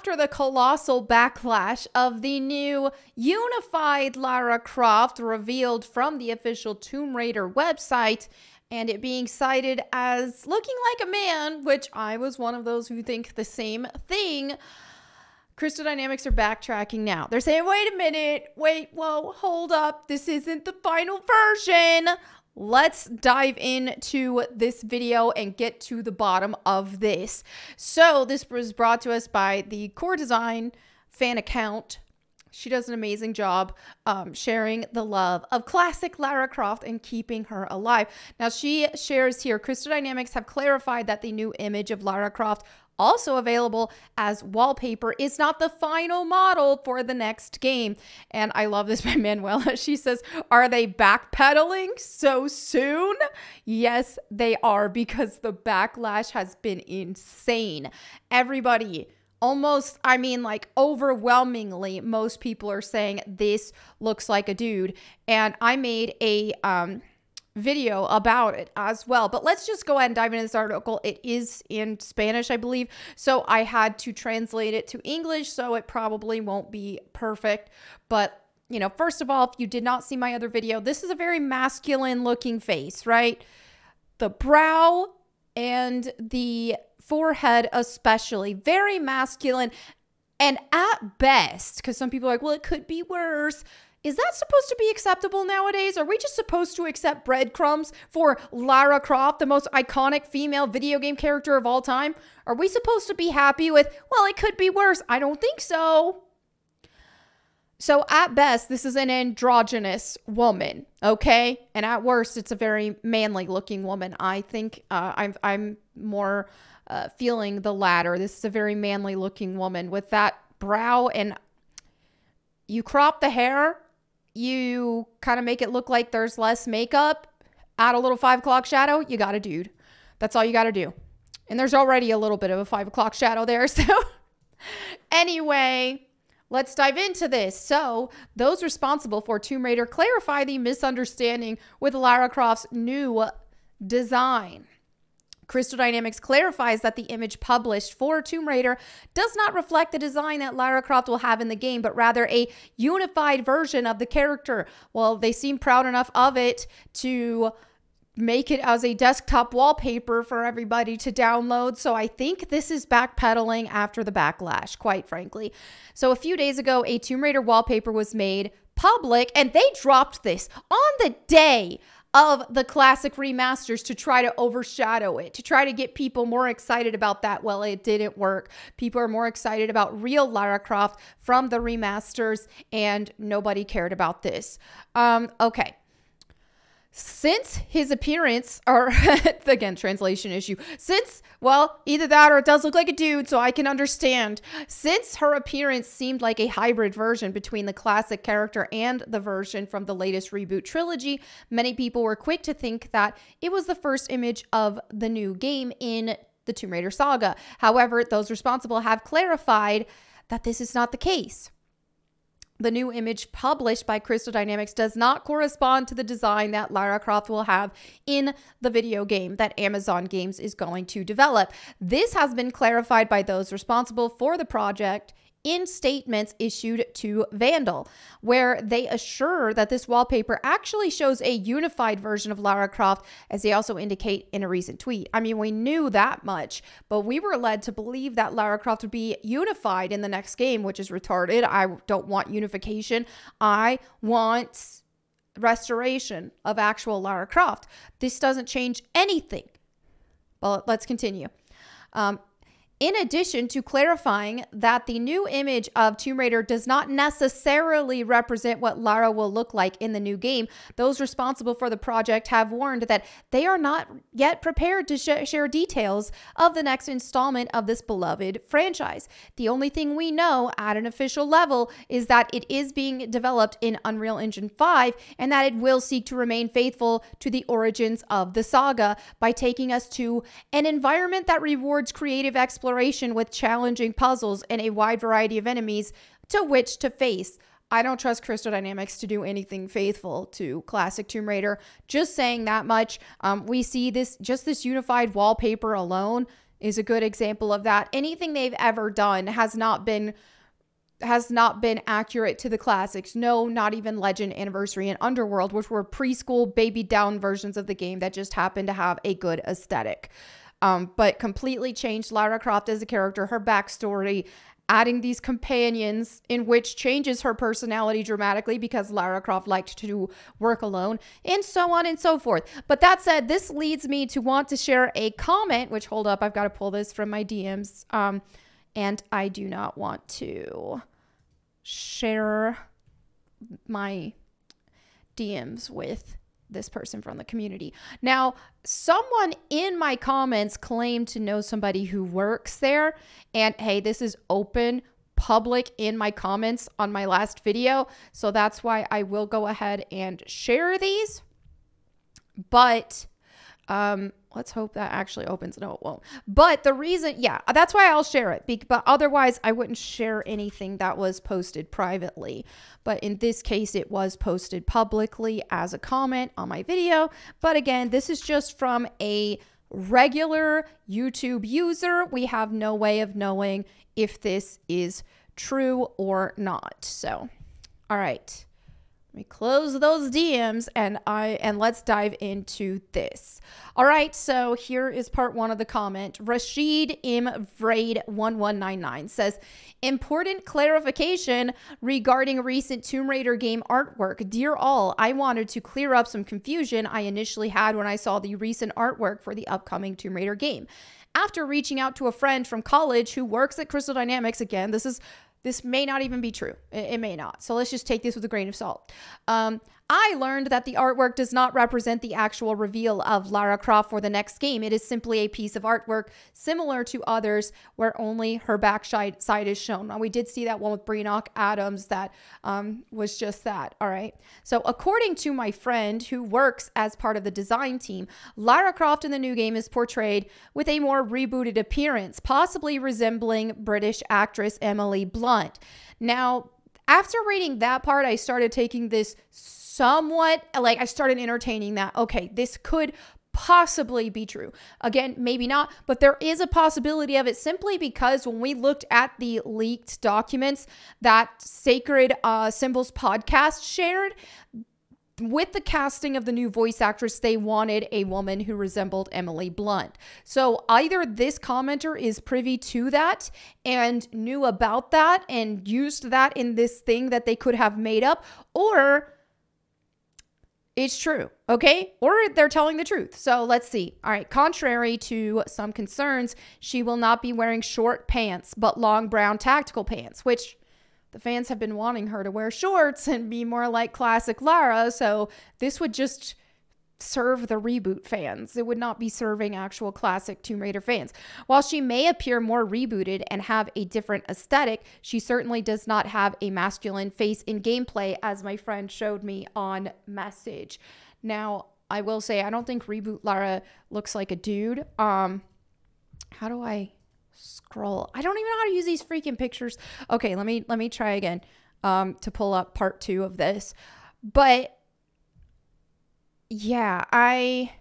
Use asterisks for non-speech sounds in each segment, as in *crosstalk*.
after the colossal backlash of the new unified Lara Croft revealed from the official Tomb Raider website and it being cited as looking like a man, which I was one of those who think the same thing. Crystal Dynamics are backtracking now. They're saying, wait a minute, wait, whoa, hold up. This isn't the final version. Let's dive into this video and get to the bottom of this. So, this was brought to us by the Core Design fan account she does an amazing job um, sharing the love of classic Lara Croft and keeping her alive. Now, she shares here Crystal Dynamics have clarified that the new image of Lara Croft, also available as wallpaper, is not the final model for the next game. And I love this *laughs* by Manuela. She says, Are they backpedaling so soon? Yes, they are because the backlash has been insane. Everybody almost, I mean, like overwhelmingly, most people are saying this looks like a dude. And I made a um, video about it as well. But let's just go ahead and dive into this article. It is in Spanish, I believe. So I had to translate it to English. So it probably won't be perfect. But, you know, first of all, if you did not see my other video, this is a very masculine looking face, right? The brow and the forehead, especially, very masculine. And at best, because some people are like, well, it could be worse. Is that supposed to be acceptable nowadays? Are we just supposed to accept breadcrumbs for Lara Croft, the most iconic female video game character of all time? Are we supposed to be happy with, well, it could be worse? I don't think so. So, at best, this is an androgynous woman, okay? And at worst, it's a very manly looking woman. I think uh, I'm, I'm more uh, feeling the latter. This is a very manly looking woman with that brow and you crop the hair, you kind of make it look like there's less makeup, add a little five o'clock shadow, you got a dude. That's all you got to do. And there's already a little bit of a five o'clock shadow there. *laughs* So, anyway, let's dive into this. So, those responsible for Tomb Raider clarify the misunderstanding with Lara Croft's new design. Crystal Dynamics clarifies that the image published for Tomb Raider does not reflect the design that Lara Croft will have in the game, but rather a unified version of the character. Well, they seem proud enough of it to make it as a desktop wallpaper for everybody to download. So I think this is backpedaling after the backlash, quite frankly. So a few days ago, a Tomb Raider wallpaper was made public and they dropped this on the day of the classic remasters to try to overshadow it, to try to get people more excited about that. Well, it didn't work. People are more excited about real Lara Croft from the remasters, and nobody cared about this. Um, okay since his appearance, or *laughs* again, translation issue, since, well, either that or it does look like a dude, so I can understand. Since her appearance seemed like a hybrid version between the classic character and the version from the latest reboot trilogy, many people were quick to think that it was the first image of the new game in the Tomb Raider saga. However, those responsible have clarified that this is not the case. The new image published by Crystal Dynamics does not correspond to the design that Lara Croft will have in the video game that Amazon Games is going to develop. This has been clarified by those responsible for the project in statements issued to Vandal, where they assure that this wallpaper actually shows a unified version of Lara Croft, as they also indicate in a recent tweet. I mean, we knew that much, but we were led to believe that Lara Croft would be unified in the next game, which is retarded. I don't want unification. I want restoration of actual Lara Croft. This doesn't change anything. Well, let's continue. Um, in addition to clarifying that the new image of Tomb Raider does not necessarily represent what Lara will look like in the new game, those responsible for the project have warned that they are not yet prepared to sh share details of the next installment of this beloved franchise. The only thing we know at an official level is that it is being developed in Unreal Engine 5 and that it will seek to remain faithful to the origins of the saga by taking us to an environment that rewards creative exploration exploration with challenging puzzles and a wide variety of enemies to which to face. I don't trust Crystal Dynamics to do anything faithful to classic Tomb Raider. Just saying that much. Um, we see this, just this unified wallpaper alone is a good example of that. Anything they've ever done has not been has not been accurate to the classics. No, not even Legend, Anniversary, and Underworld, which were preschool baby down versions of the game that just happened to have a good aesthetic. Um, but completely changed Lara Croft as a character, her backstory, adding these companions in which changes her personality dramatically because Lara Croft liked to work alone and so on and so forth. But that said, this leads me to want to share a comment, which hold up, I've got to pull this from my DMs. Um, and I do not want to share my DMs with this person from the community. Now, someone in my comments claimed to know somebody who works there. And hey, this is open public in my comments on my last video. So that's why I will go ahead and share these. But um, let's hope that actually opens. No, it won't. But the reason, yeah, that's why I'll share it. But otherwise, I wouldn't share anything that was posted privately. But in this case, it was posted publicly as a comment on my video. But again, this is just from a regular YouTube user. We have no way of knowing if this is true or not. So, all right. Let me close those DMs and I and let's dive into this. All right, so here is part one of the comment. Rashid M. Vraid 1199 says, Important clarification regarding recent Tomb Raider game artwork. Dear all, I wanted to clear up some confusion I initially had when I saw the recent artwork for the upcoming Tomb Raider game. After reaching out to a friend from college who works at Crystal Dynamics, again, this is this may not even be true. It, it, may not. So let's just take this with a grain of salt. Um, I learned that the artwork does not represent the actual reveal of Lara Croft for the next game. It is simply a piece of artwork similar to others where only her backside side is shown. Now, we did see that one with Brenoch Adams that um, was just that. All right. So, according to my friend who works as part of the design team, Lara Croft in the new game is portrayed with a more rebooted appearance, possibly resembling British actress Emily Blunt. Now, after reading that part, I started taking this somewhat like I started entertaining that. Okay, this could possibly be true. Again, maybe not, but there is a possibility of it simply because when we looked at the leaked documents that Sacred uh, Symbols podcast shared, with the casting of the new voice actress, they wanted a woman who resembled Emily Blunt. So either this commenter is privy to that and knew about that and used that in this thing that they could have made up, or it's true, okay? Or they're telling the truth. So let's see. All right, contrary to some concerns, she will not be wearing short pants, but long brown tactical pants, which the fans have been wanting her to wear shorts and be more like classic Lara. So this would just serve the reboot fans. It would not be serving actual classic Tomb Raider fans. While she may appear more rebooted and have a different aesthetic, she certainly does not have a masculine face in gameplay, as my friend showed me on message. Now, I will say I don't think reboot Lara looks like a dude. Um, how do I scroll? I don't even know how to use these freaking pictures. Okay, let me let me try again um, to pull up part two of this. But yeah, I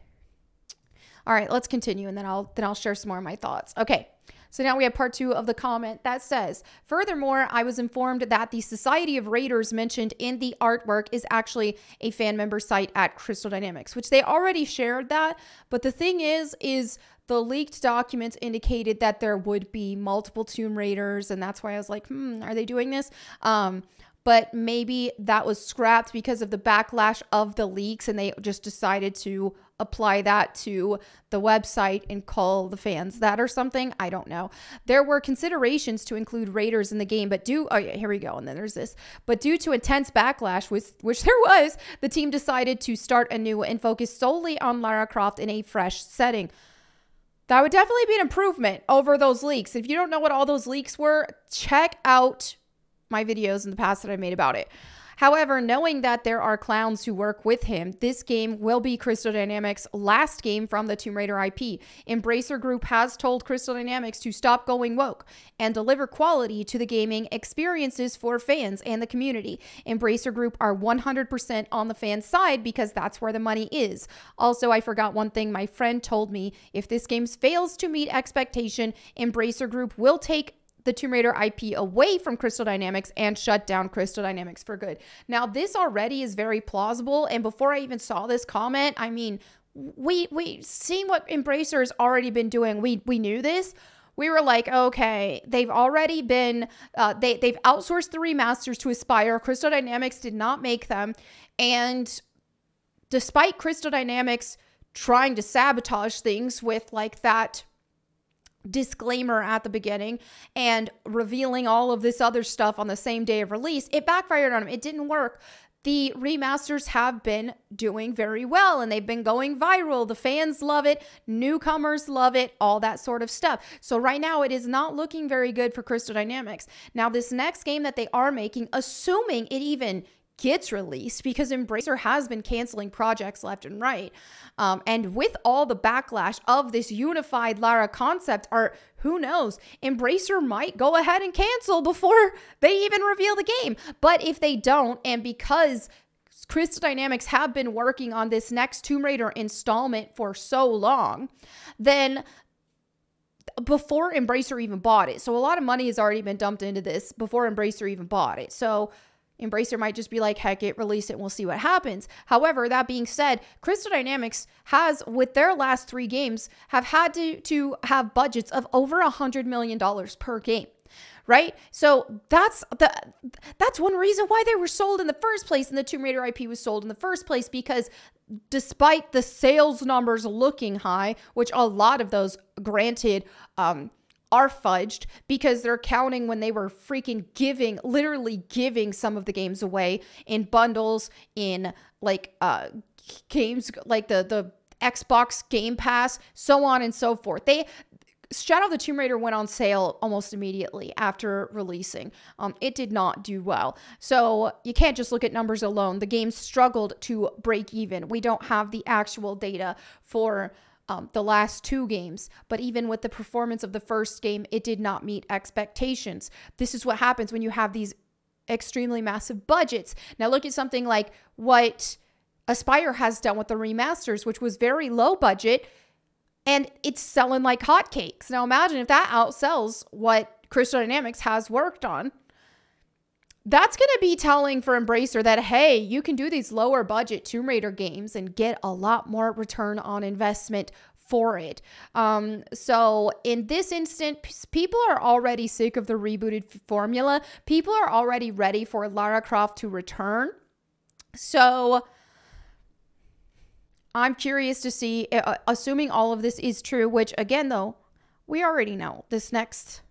All right, let's continue and then I'll then I'll share some more of my thoughts. Okay. So now we have part two of the comment that says, Furthermore, I was informed that the Society of Raiders mentioned in the artwork is actually a fan member site at Crystal Dynamics, which they already shared that. But the thing is, is the leaked documents indicated that there would be multiple Tomb Raiders, and that's why I was like, hmm, are they doing this? Um, but maybe that was scrapped because of the backlash of the leaks and they just decided to apply that to the website and call the fans that or something. I don't know. There were considerations to include Raiders in the game, but due, oh yeah, here we go. And then there's this. But due to intense backlash, which, which there was, the team decided to start anew and focus solely on Lara Croft in a fresh setting. That would definitely be an improvement over those leaks. If you don't know what all those leaks were, check out my videos in the past that I made about it. However, knowing that there are clowns who work with him, this game will be Crystal Dynamics' last game from the Tomb Raider IP. Embracer Group has told Crystal Dynamics to stop going woke and deliver quality to the gaming experiences for fans and the community. Embracer Group are 100% on the fan side because that's where the money is. Also, I forgot one thing my friend told me if this game fails to meet expectation, Embracer Group will take the Tomb Raider IP away from Crystal Dynamics and shut down Crystal Dynamics for good. Now, this already is very plausible. And before I even saw this comment, I mean, we we seeing what Embracer's already been doing. We we knew this. We were like, okay, they've already been uh, they they've outsourced the remasters to Aspyr. Crystal Dynamics did not make them, and despite Crystal Dynamics trying to sabotage things with like that disclaimer at the beginning and revealing all of this other stuff on the same day of release, it backfired on them. It didn't work. The remasters have been doing very well and they've been going viral. The fans love it, newcomers love it, all that sort of stuff. So, right now, it is not looking very good for Crystal Dynamics. Now, this next game that they are making, assuming it even gets released because Embracer has been canceling projects left and right. Um, and with all the backlash of this unified Lara concept, are who knows? Embracer might go ahead and cancel before they even reveal the game. But if they don't, and because Crystal Dynamics have been working on this next Tomb Raider installment for so long, then before Embracer even bought it. So a lot of money has already been dumped into this before Embracer even bought it. So Embracer might just be like, heck it, release it, and we'll see what happens. However, that being said, Crystal Dynamics has, with their last three games, have had to, to have budgets of over a $100 million per game right? So that's the that's one reason why they were sold in the first place and the Tomb Raider IP was sold in the first place because despite the sales numbers looking high, which a lot of those granted um are fudged because they're counting when they were freaking giving, literally giving some of the games away in bundles, in like uh games like the the Xbox Game Pass, so on and so forth. They Shadow of the Tomb Raider went on sale almost immediately after releasing. Um, it did not do well. So you can't just look at numbers alone. The game struggled to break even. We don't have the actual data for um, the last two games. But even with the performance of the first game, it did not meet expectations. This is what happens when you have these extremely massive budgets. Now, look at something like what Aspyr has done with the remasters, which was very low budget and it's selling like hotcakes. Now, imagine if that outsells what Crystal Dynamics has worked on that's going to be telling for Embracer that, hey, you can do these lower budget Tomb Raider games and get a lot more return on investment for it. Um, so in this instance, people are already sick of the rebooted formula. People are already ready for Lara Croft to return. So I'm curious to see, assuming all of this is true, which again, though, we already know this next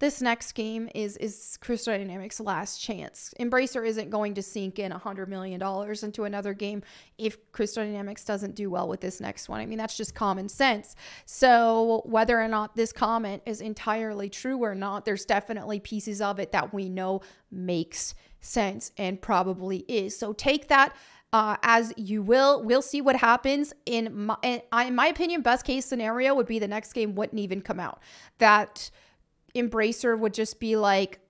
this next game is is Crystal Dynamics' last chance. Embracer isn't going to sink in $100 million into another game if Crystal Dynamics doesn't do well with this next one. I mean, that's just common sense. So, whether or not this comment is entirely true or not, there's definitely pieces of it that we know makes sense and probably is. So, take that uh, as you will. We'll see what happens. In my, in my opinion, best case scenario would be the next game wouldn't even come out. That Embracer would just be like,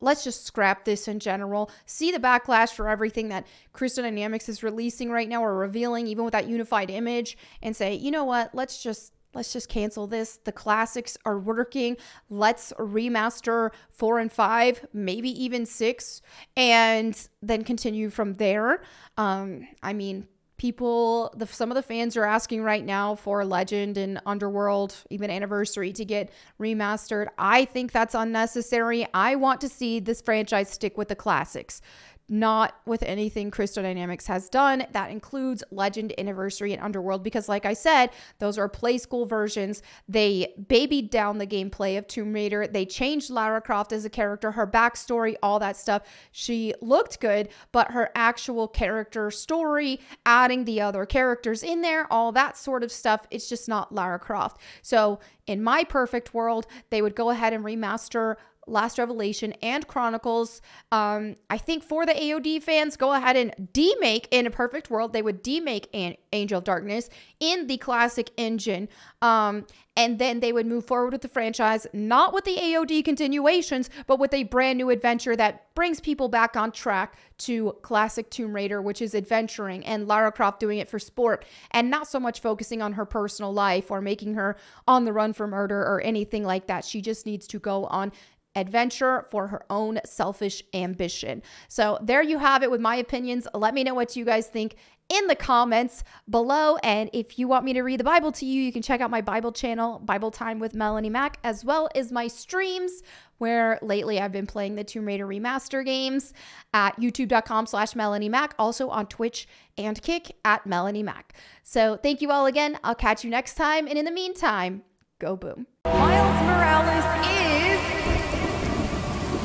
let's just scrap this in general. See the backlash for everything that Crystal Dynamics is releasing right now or revealing, even with that unified image, and say, you know what, let's just let's just cancel this. The classics are working. Let's remaster four and five, maybe even six, and then continue from there. Um, I mean, people the some of the fans are asking right now for legend and underworld even anniversary to get remastered. I think that's unnecessary. I want to see this franchise stick with the classics not with anything Crystal Dynamics has done. That includes Legend, Anniversary, and Underworld, because, like I said, those are play school versions. They babied down the gameplay of Tomb Raider. They changed Lara Croft as a character, her backstory, all that stuff. She looked good, but her actual character story, adding the other characters in there, all that sort of stuff, it's just not Lara Croft. So, in my perfect world, they would go ahead and remaster Last Revelation and Chronicles. Um, I think for the AOD fans, go ahead and demake in a perfect world. They would demake an Angel of Darkness in the classic engine. Um, and then they would move forward with the franchise, not with the AOD continuations, but with a brand new adventure that brings people back on track to classic Tomb Raider, which is adventuring, and Lara Croft doing it for sport, and not so much focusing on her personal life or making her on the run for murder or anything like that. She just needs to go on adventure for her own selfish ambition. So there you have it with my opinions. Let me know what you guys think in the comments below. And if you want me to read the Bible to you, you can check out my Bible channel, Bible Time with Melonie Mac, as well as my streams where lately I've been playing the Tomb Raider remaster games at youtube.com slash Melonie Mac, also on Twitch and Kick at Melonie Mac. So thank you all again. I'll catch you next time. And in the meantime, go boom.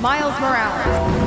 Miles Morales.